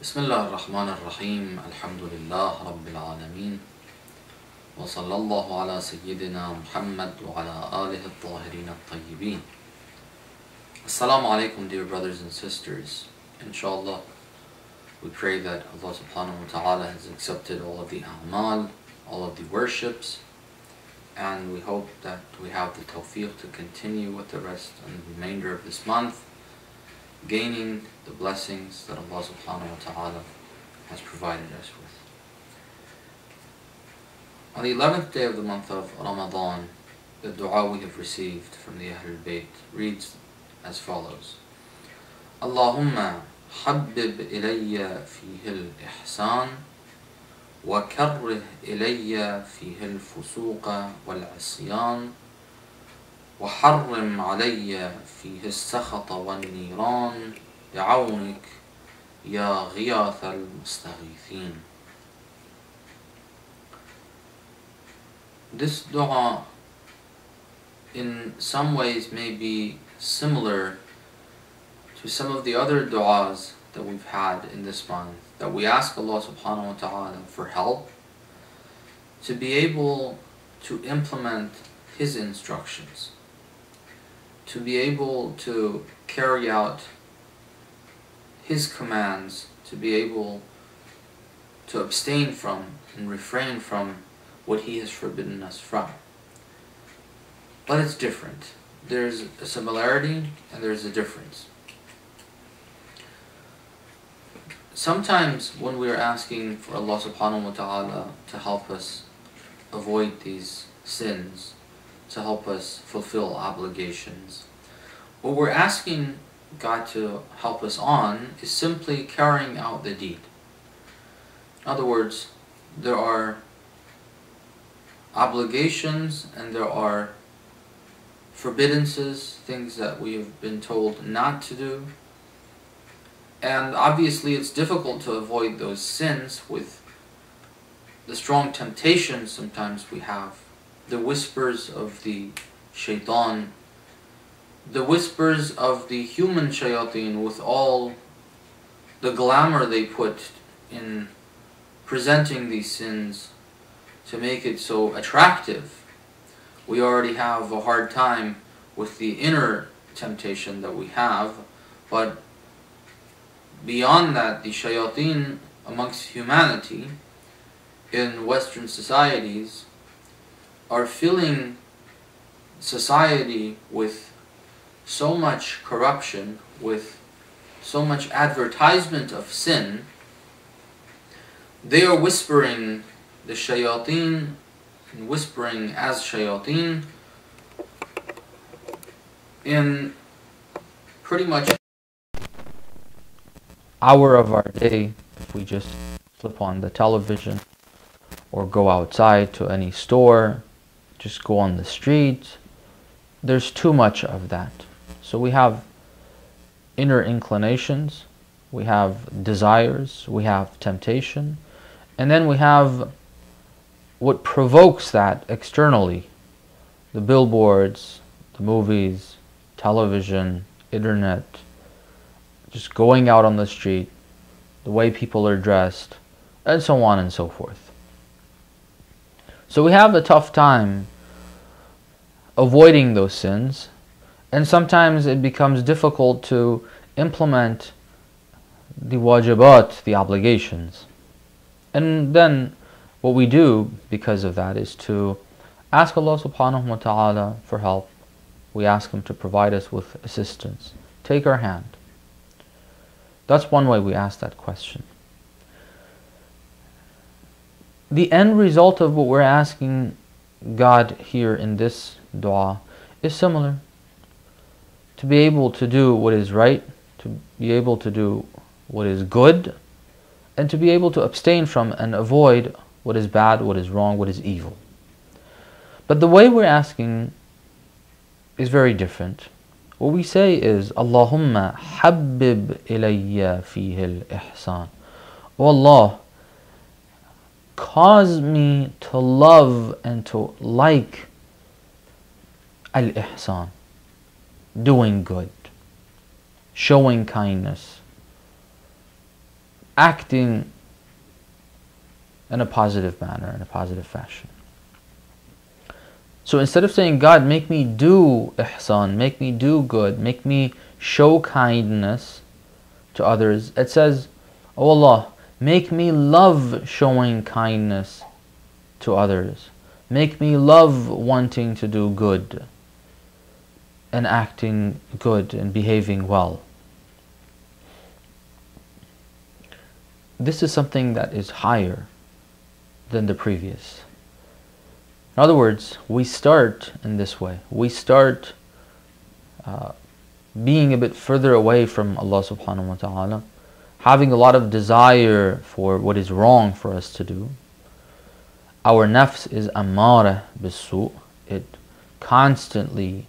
بسم الله الرحمن الرحيم الحمد لله رب العالمين وصلى الله على سيدنا محمد وعلى آله الطاهرين الطيبين Assalamu alaikum dear brothers and sisters Inshallah we pray that Allah subhanahu wa ta'ala has accepted all of the a'mal, all of the worships and we hope that we have the tawfiq to continue with the rest and the remainder of this month gaining the blessings that Allah subhanahu wa ta'ala has provided us with. On the 11th day of the month of Ramadan, the dua we have received from the Ahlul Bayt reads as follows. Allahumma حبب إلي فيه الإحسان وكره إلي فيه الفسوق والعصيان وحرم علي فيه السخط والنيران. بعونك يا غياث المستغيثين. This dua in some ways may be similar to some of the other du'as that we've had in this month that we ask Allah subhanahu wa ta'ala for help to be able to implement His instructions to be able to carry out His commands, to be able to abstain from and refrain from what He has forbidden us from. But it's different. There's a similarity and there's a difference. Sometimes when we're asking for Allah subhanahu wa ta'ala to help us avoid these sins, to help us fulfill obligations. What we're asking God to help us on is simply carrying out the deed. In other words, there are obligations and there are forbiddances, things that we have been told not to do. And obviously it's difficult to avoid those sins with the strong temptations sometimes we have the whispers of the shaitan, the whispers of the human shayateen with all the glamour they put in presenting these sins to make it so attractive. We already have a hard time with the inner temptation that we have, but beyond that, the shayateen amongst humanity in Western societies are filling society with so much corruption, with so much advertisement of sin, they are whispering the shayateen, and whispering as shayateen, in pretty much hour of our day, if we just flip on the television or go outside to any store just go on the street. There's too much of that. So we have inner inclinations, we have desires, we have temptation, and then we have what provokes that externally the billboards, the movies, television, internet, just going out on the street, the way people are dressed, and so on and so forth. So we have a tough time avoiding those sins. And sometimes it becomes difficult to implement the wajibat, the obligations. And then what we do because of that is to ask Allah subhanahu wa ta'ala for help. We ask Him to provide us with assistance. Take our hand. That's one way we ask that question. The end result of what we're asking God here in this dua is similar. To be able to do what is right, to be able to do what is good, and to be able to abstain from and avoid what is bad, what is wrong, what is evil. But the way we're asking is very different. What we say is, Allahumma habbib ilayya fihi al-ihsan. Oh Allah, cause me to love and to like al-ihsan, doing good, showing kindness, acting in a positive manner, in a positive fashion. So instead of saying, God, make me do ihsan, make me do good, make me show kindness to others, it says, Oh Allah, make me love showing kindness to others. Make me love wanting to do good and acting good and behaving well. This is something that is higher than the previous. In other words, we start in this way. We start uh, being a bit further away from Allah subhanahu wa ta'ala, having a lot of desire for what is wrong for us to do. Our nafs is amara bisu. It constantly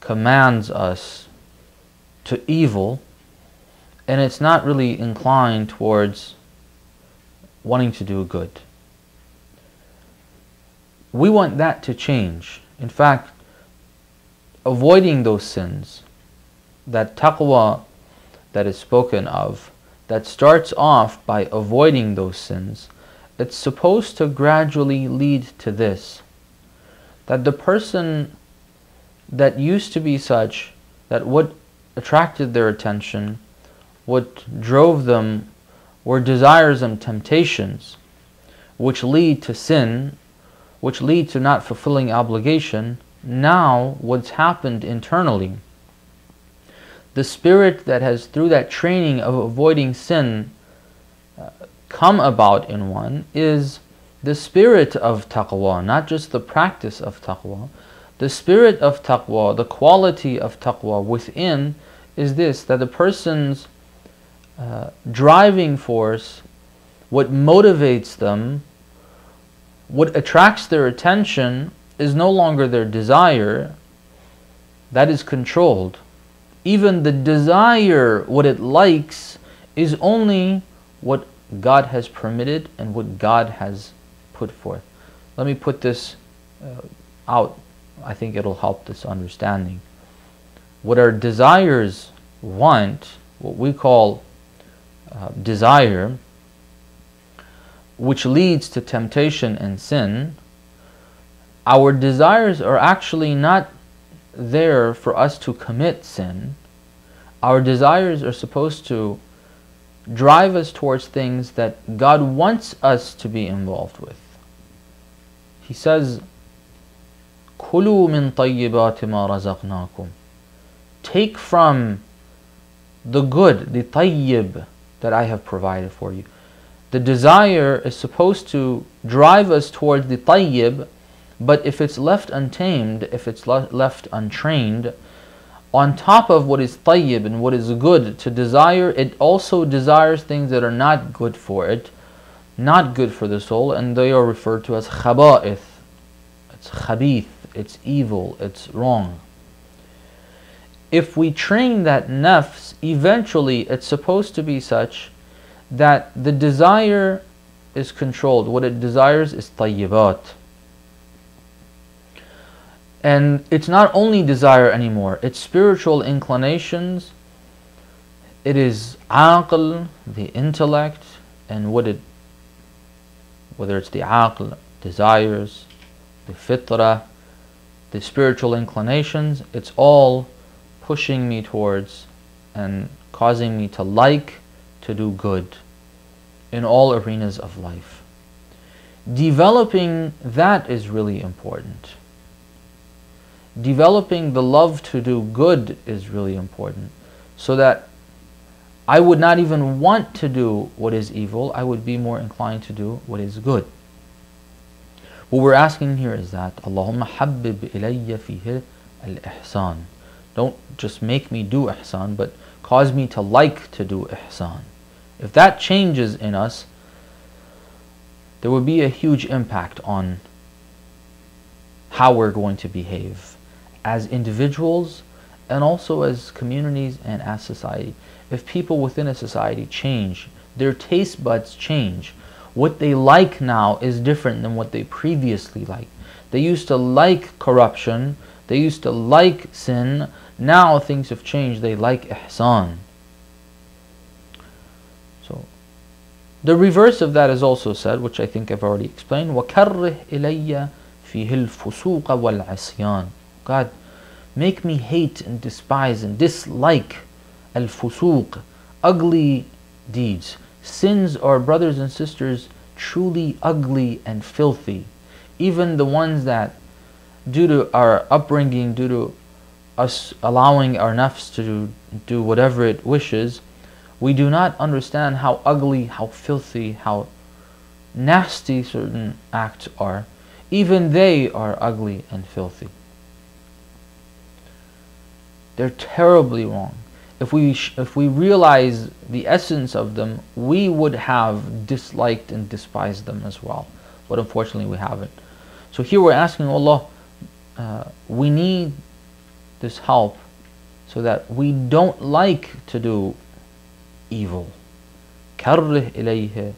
commands us to evil, and it's not really inclined towards wanting to do good. We want that to change. In fact, avoiding those sins, that taqwa that is spoken of, that starts off by avoiding those sins, it's supposed to gradually lead to this that the person that used to be such that what attracted their attention, what drove them, were desires and temptations which lead to sin which lead to not fulfilling obligation, now what's happened internally. The spirit that has, through that training of avoiding sin, uh, come about in one is the spirit of taqwa, not just the practice of taqwa. The spirit of taqwa, the quality of taqwa within is this that the person's uh, driving force, what motivates them, what attracts their attention is no longer their desire, that is controlled. Even the desire, what it likes, is only what God has permitted and what God has put forth. Let me put this uh, out. I think it'll help this understanding. What our desires want, what we call uh, desire, which leads to temptation and sin, our desires are actually not there for us to commit sin. Our desires are supposed to drive us towards things that God wants us to be involved with. He says, كُلُوا مِن طَيِّبَاتِ مَا رَزَقْنَاكُمْ Take from the good, the tayyib that I have provided for you the desire is supposed to drive us towards the tayyib, but if it's left untamed, if it's left untrained, on top of what is tayyib and what is good to desire, it also desires things that are not good for it, not good for the soul, and they are referred to as khaba'ith. It's khabith, it's evil, it's wrong. If we train that nafs, eventually it's supposed to be such that the desire is controlled. What it desires is tayyibat. And it's not only desire anymore, it's spiritual inclinations, it is aql, the intellect, and what it, whether it's the aql, desires, the fitra, the spiritual inclinations, it's all pushing me towards and causing me to like to do good in all arenas of life. Developing that is really important. Developing the love to do good is really important so that I would not even want to do what is evil, I would be more inclined to do what is good. What we're asking here is that Allahumma habbib ilayya fihi al-ihsan. Don't just make me do ihsan, but cause me to like to do ihsan. If that changes in us, there will be a huge impact on how we're going to behave as individuals and also as communities and as society. If people within a society change, their taste buds change, What they like now is different than what they previously liked. They used to like corruption, they used to like sin. Now things have changed. They like ihsan. So, the reverse of that is also said, which I think I've already explained. وَكَرِّهْ إِلَيَّ فِيهِ الْفُسُوقَ وَالْعِصْيَانِ God, make me hate and despise and dislike al-fusuq, ugly deeds. Sins are, brothers and sisters, truly ugly and filthy. Even the ones that, due to our upbringing, due to us allowing our nafs to do whatever it wishes, we do not understand how ugly, how filthy, how nasty certain acts are. Even they are ugly and filthy. They're terribly wrong. If we, if we realize the essence of them, we would have disliked and despised them as well. But unfortunately, we haven't. So here we're asking Allah, uh, we need this help so that we don't like to do evil. كره إليه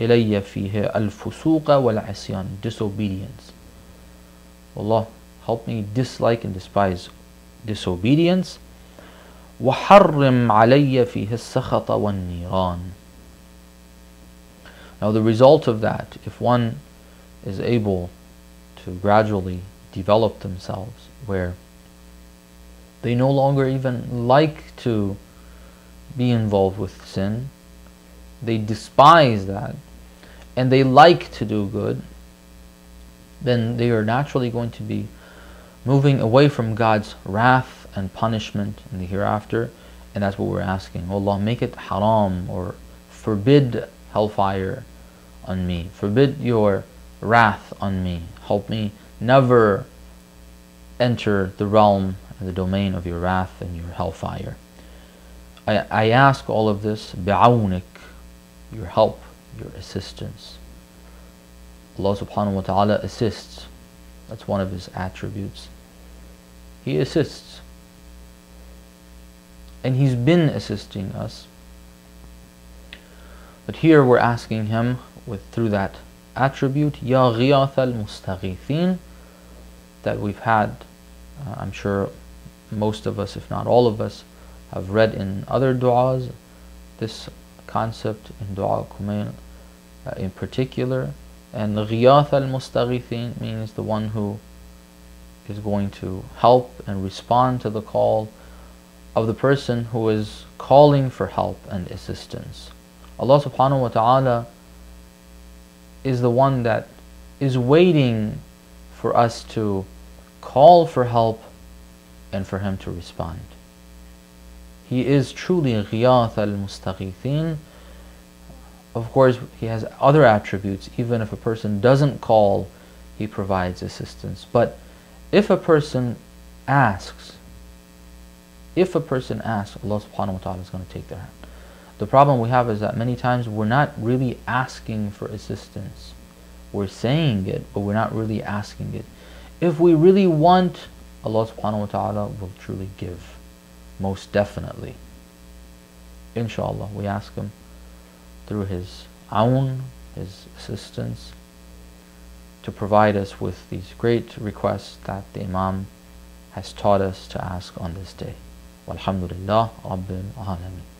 إلي فيه الفسوق والعصيان disobedience. Allah help me dislike and despise disobedience وحرم علي فيه السخط والنيران Now the result of that, if one is able to gradually develop themselves where they no longer even like to be involved with sin. They despise that. And they like to do good. Then they are naturally going to be moving away from God's wrath and punishment in the hereafter. And that's what we're asking. Oh Allah, make it haram or forbid hellfire on me. Forbid your wrath on me. Help me never enter the realm and the domain of your wrath and your hellfire. I, I ask all of this, bi'awnik, your help, your assistance. Allah subhanahu wa ta'ala assists. That's one of his attributes. He assists. And he's been assisting us. But here we're asking him with through that attribute, Ya ghiyath al that we've had, uh, I'm sure most of us, if not all of us, have read in other du'as this concept in Dua al-Kumail uh, in particular. And Ghiyath al-Mustaghithin means the one who is going to help and respond to the call of the person who is calling for help and assistance. Allah subhanahu wa ta'ala is the one that is waiting for us to call for help and for him to respond. He is truly Ghiyath al-Mustaghithin. Of course, he has other attributes. Even if a person doesn't call, he provides assistance. But if a person asks, if a person asks, Allah subhanahu wa ta'ala is going to take their hand. The problem we have is that many times we're not really asking for assistance. We're saying it, but we're not really asking it. If we really want Allah subhanahu wa ta'ala will truly give, most definitely. Inshallah, we ask Him through His aun, His assistance, to provide us with these great requests that the Imam has taught us to ask on this day. Walhamdulillah Rabbil Alameen.